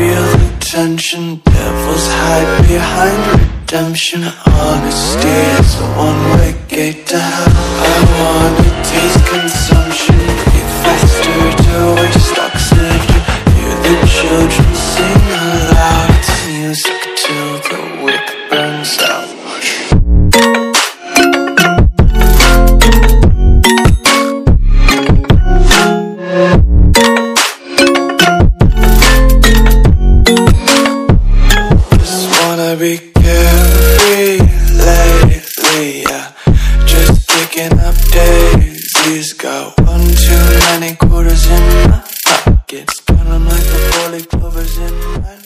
feel the tension. Devils hide behind redemption. Honesty is a one-way gate to hell. I wanna taste consumption, breathe faster to waste oxygen. Hear the children Too many quarters in my pockets. Count them like the four clovers in my